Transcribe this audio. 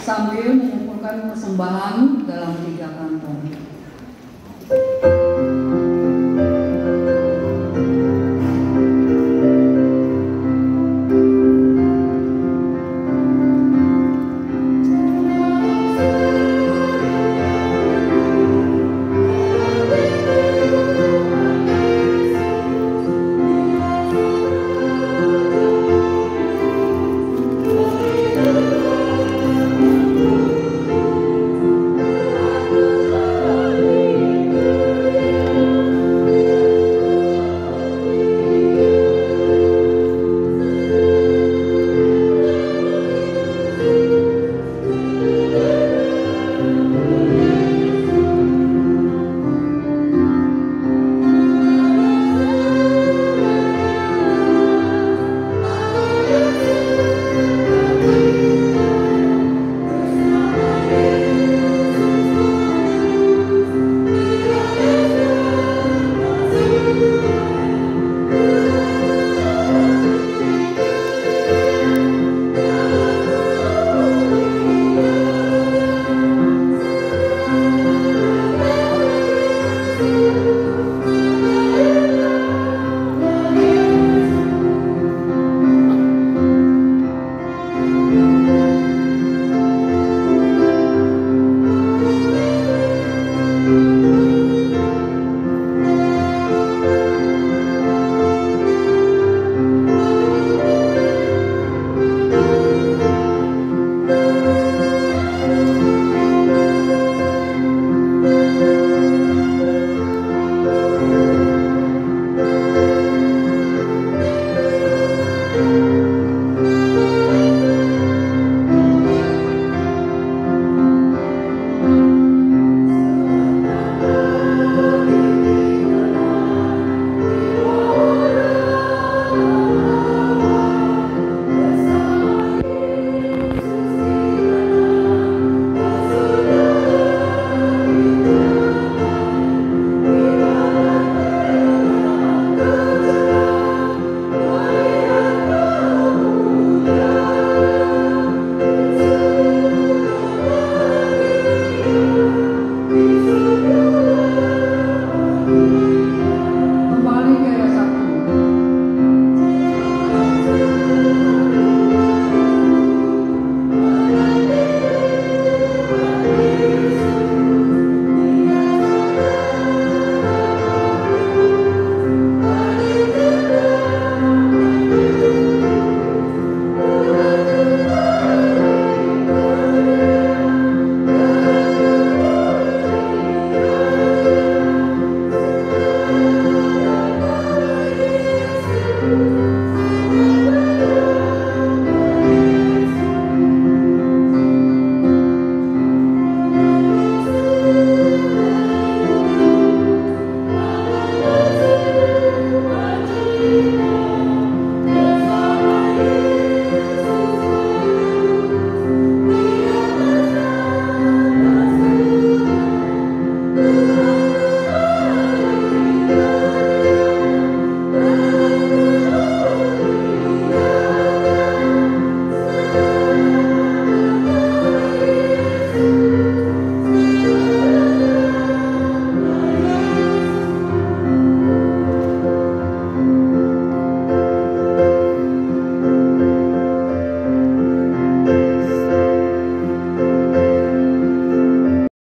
sambil mengumpulkan persembahan dalam tiga kantong.